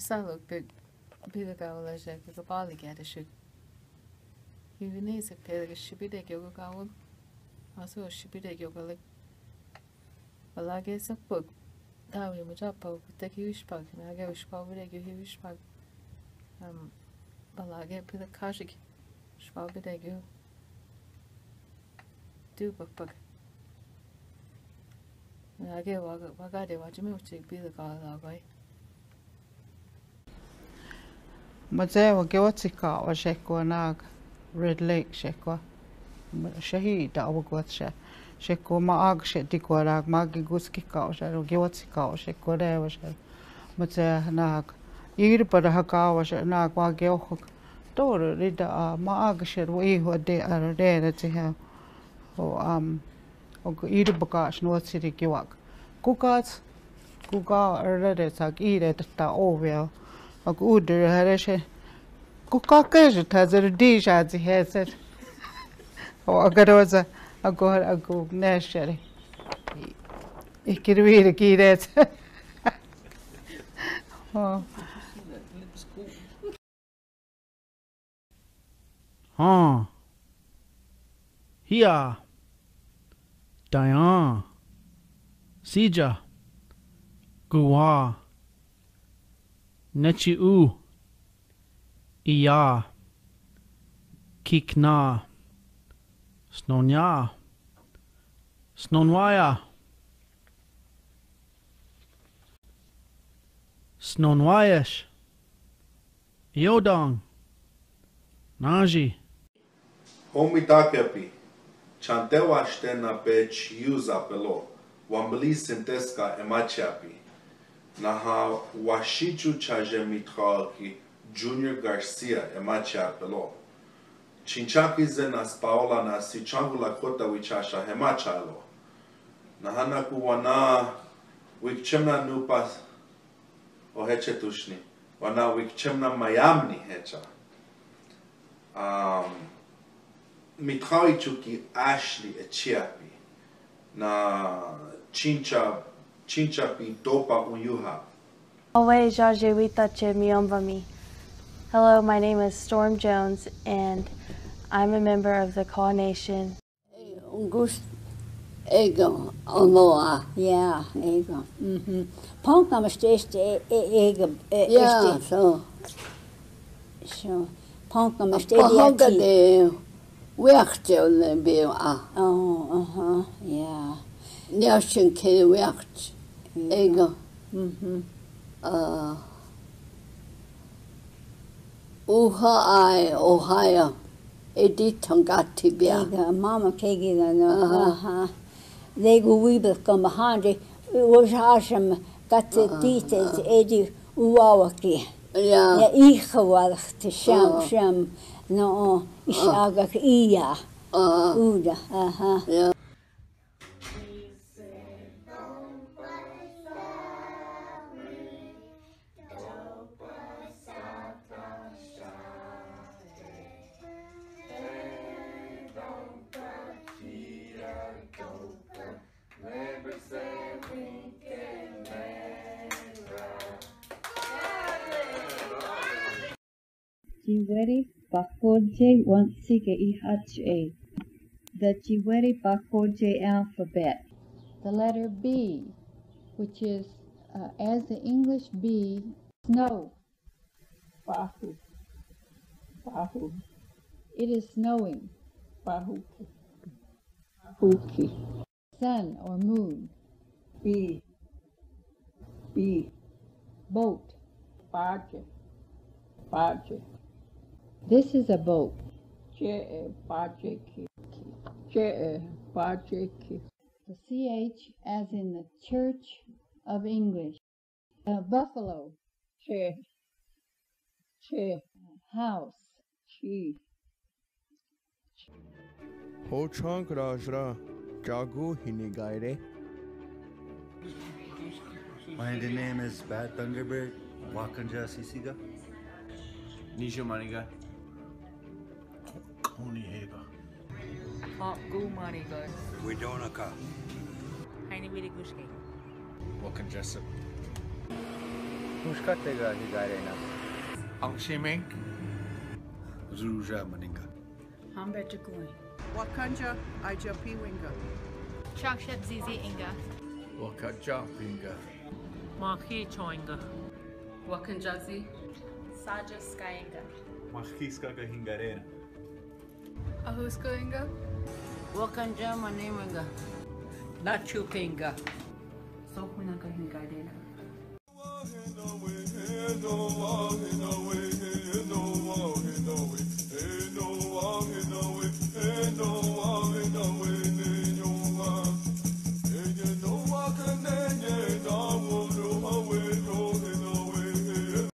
Psalog pediga olaja ke kapali gere şu. Yuvinese pediga şibide ke gokavul. Aso şibide ke gokalik. Balage sapuk. Tavi muca pau teki vişpak. Nage vişpak bile ke vişpak. Um, balage pediga kaşik. Şpak bile ke. Du bak bak. Nage vaga vaga de vacime uçik pediga alagay. مزايا وجواتسكا وشكو ناغ ريد ليك شكو شهيدا وجواتشا شكو ما أغش ديكو راغ ما جيجوسكيكا وشا وجواتسكا وشكو ري وشا مزايا ناغ يربر هكا وشا ناغ واجيوخك دور ريدا ما أغش وإيهو دي أرادين تيها وأم ويربكا شنواتسيري جيواك كوكات كوكا أرادة تاك إيرادة تا أوفيا ge och. A ag wa i ho de ar re re ti ha. O og ir baka snot siri ge wak. Kukat kuka ar re sak i vir ki. Oh. Huh. Hia. Diane. Sija. Gua. Netiu, Ia, Kikna, Snonja, Snonwaya, Snonwayesh, Yodong, Naji. Homi takepi, Chantewa Shtena Pech Yuza Pelo, Wambli Sintesca Emachiapi. Naha washichu chaje mitchaki Junior Garcia emacha pelo. Chinchaki ze nas paola na si changu la kota wichasha hemachalo. Nahana kuwana wikchemna nupas o heche tushni. Wana wikchemna mayamni hecha. Um, mitchawi chuki Ashley echiapi na chincha chincha pi topa unyuha. Always Jaje Witache Miyomvami. Hello, my name is Storm Jones, and I'm a member of the Kaw Nation. Ungus ego onoa. Yeah, ego. Mhm. Punk am steste ego. Ja, so. So. Punk am steste Pahoga de wechte le be a. Oh, uh-huh. Yeah. Nyashin ke wecht. ego. Mm -hmm. uh, Uhaai, Ohio. Edi tangati bia. Ega, mama kegi da no. Lego wibel kama handi. Uos hasham katse edi uawaki. Ja. Ja, sham, sham. No, ish agak iya. Uda, aha. Ja. Jiweri Bakoje Wansika Ihache. The Jiweri Bakoje alphabet. The letter B, which is uh, as the English B, snow. Bahu. Bahu. It is snowing. Bahuki. Bahuki. Sun or moon. B. B. Boat. Baje. Baje. This is a boat. Je baje ki. Je baje ki. The CH as in the Church of English. A buffalo. Che. Che. House. Chi. Ho chunk rajra jagu hinigaire. My name is Bat Thunderbird, Wakanja Sisiga. Nisha Maniga. Coney Haga. Pop Gu Maniga. Widonaka. Heine Gushke. Wakan Jessup. Tushkatega higarena. Angshimink. Ruja maninga. Humber Jagui. Wakanja Ijapi Winga. Chakshet Zizi Inga. Wakaja Pinga. Mahi Choinga. Wakanjazi. Saja Skyinga. Majiska Hingarena. Ahusko Inga. Wakanja Maneminga. Nachu Pinga. Sohunaka Hingadena. no way, no way, no way.